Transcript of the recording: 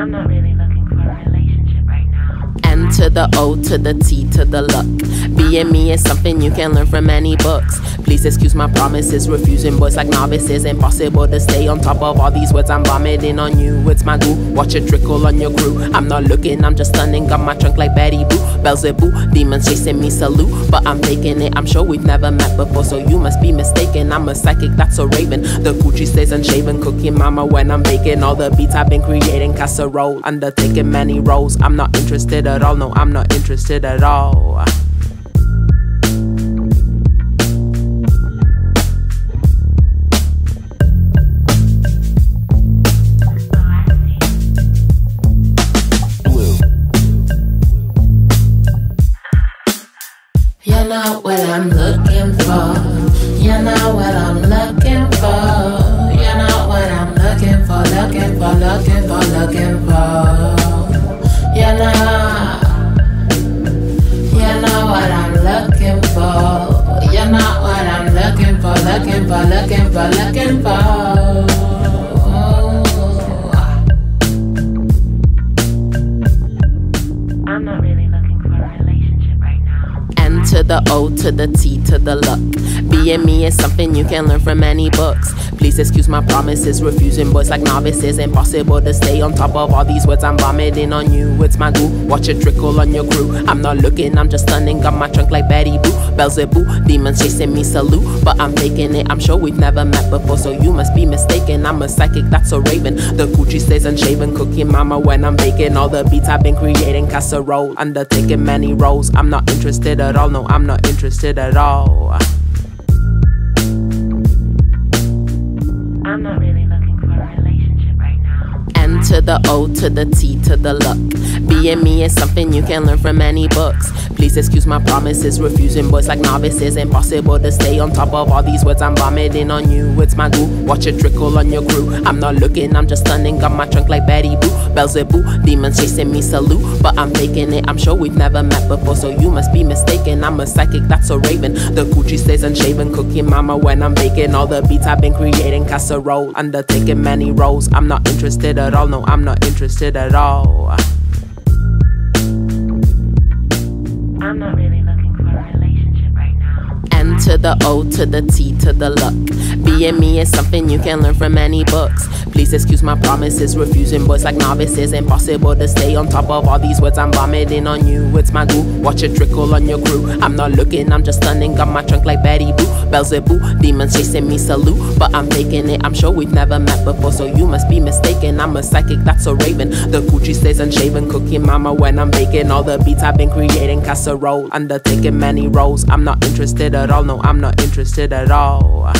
I'm not really looking for a relationship right now. To the O to the T to the luck. Being me is something you can learn from any books. Please excuse my promises, refusing boys like novices. Impossible to stay on top of all these words I'm vomiting on you. It's my goo, watch it trickle on your crew. I'm not looking, I'm just stunning. Got my trunk like Betty Boo, Belzeboo. Demons chasing me, salute. But I'm faking it, I'm sure we've never met before, so you must be mistaken. I'm a psychic, that's a raven. The Gucci stays unshaven, cooking mama when I'm baking. All the beats I've been creating, casserole. Undertaking many roles. I'm not interested at all, no, I'm not interested at all. Not what I'm looking for. You're not what I'm looking for. You're not what I'm looking for, looking for, looking for, looking for. You're not. You're not what I'm looking for. You're not what I'm looking for, looking for, looking for, looking for. To the O to the T to the luck. Being me is something you can learn from any books. Please excuse my promises, refusing boys like novices. Impossible to stay on top of all these words I'm vomiting on you. It's my goo, watch it trickle on your crew. I'm not looking, I'm just stunning. Got my trunk like Betty Boo, Belzeboo. Demons chasing me, salute. But I'm faking it, I'm sure we've never met before, so you must be mistaken. I'm a psychic, that's a raven. The Gucci stays unshaven, cooking mama when I'm baking. All the beats I've been creating, casserole. Undertaking many roles. I'm not interested at all, no, I'm not interested at all. I'm not really looking for a relationship to the O to the T to the luck. Being me is something you can learn from any books. Please excuse my promises, refusing boys like novices. Impossible to stay on top of all these words I'm vomiting on you. It's my goo, watch it trickle on your crew. I'm not looking, I'm just stunning. Got my trunk like Betty Boo, Belzeboo. Demons chasing me, salute. But I'm faking it, I'm sure we've never met before, so you must be mistaken. I'm a psychic, that's a raven. The Gucci stays unshaven, cooking mama when I'm baking. All the beats I've been creating, casserole. Undertaking many roles. I'm not interested at all, no, I'm not interested at all. I'm not really looking for a relationship to the O to the T to the luck. Being me is something you can learn from any books. Please excuse my promises, refusing boys like novices. Impossible to stay on top of all these words I'm vomiting on you. It's my goo, watch it trickle on your crew. I'm not looking, I'm just stunning. Got my trunk like Betty Boo, Belzeboo. Demons chasing me, salute. But I'm faking it, I'm sure we've never met before, so you must be mistaken. I'm a psychic, that's a raven. The Gucci stays unshaven, cooking mama when I'm baking. All the beats I've been creating, casserole. Undertaking many roles. I'm not interested at all, I'm not interested at all.